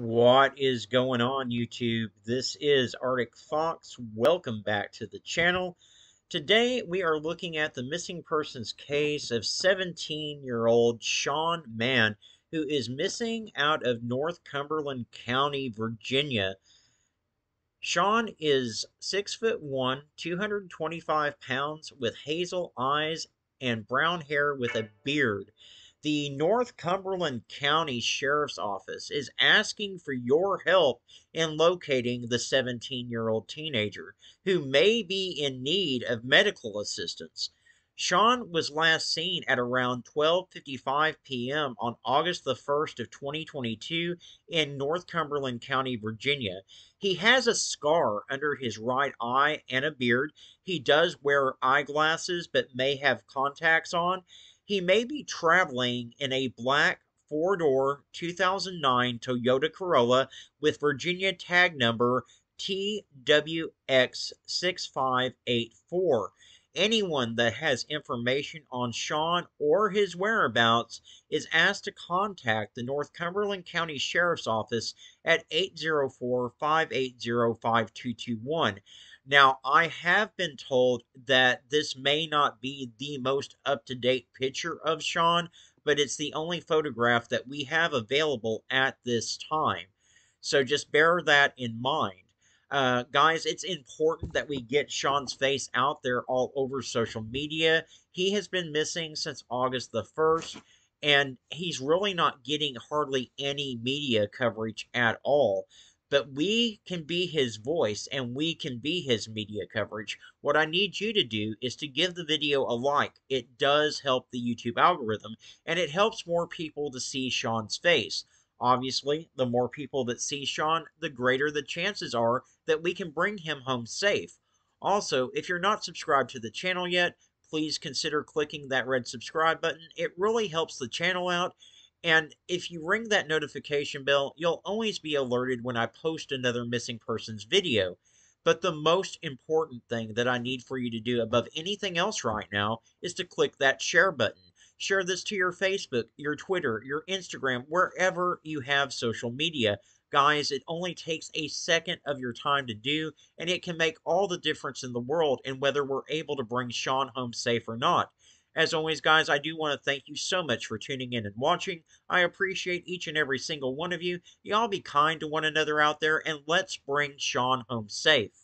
What is going on YouTube? This is Arctic Fox. Welcome back to the channel. Today we are looking at the missing persons case of 17-year-old Shaun Mann who is missing out of North Cumberland County, Virginia. Shaun is 6 foot 1, 225 pounds with hazel eyes and brown hair with a beard. The North Cumberland County Sheriff's Office is asking for your help in locating the 17 year old teenager who may be in need of medical assistance. Shaun was last seen at around 12:55 p.m. on August the 1st of 2022 in North Cumberland County, Virginia. He has a scar under his right eye and a beard. He does wear eyeglasses but may have contacts on he may be traveling in a black four door 2009 Toyota Corolla with Virginia tag number TWX6584. Anyone that has information on Shaun or his whereabouts is asked to contact the North Cumberland County Sheriff's Office at 804 580 5221. Now, I have been told that this may not be the most up to date picture of Shaun, but it's the only photograph that we have available at this time. So just bear that in mind. Uh, guys, it's important that we get Shaun's face out there all over social media. He has been missing since August the 1st, and he's really not getting hardly any media coverage at all but we can be his voice and we can be his media coverage. What I need you to do is to give the video a like. It does help the YouTube algorithm and it helps more people to see Shaun's face. Obviously, the more people that see Shaun, the greater the chances are that we can bring him home safe. Also, if you're not subscribed to the channel yet, please consider clicking that red subscribe button. It really helps the channel out and if you ring that notification bell, you'll always be alerted when I post another missing persons video. But the most important thing that I need for you to do above anything else right now is to click that share button. Share this to your Facebook, your Twitter, your Instagram, wherever you have social media. Guys, it only takes a second of your time to do, and it can make all the difference in the world in whether we're able to bring Shaun home safe or not. As always, guys, I do want to thank you so much for tuning in and watching. I appreciate each and every single one of you. Y'all be kind to one another out there, and let's bring Shaun home safe.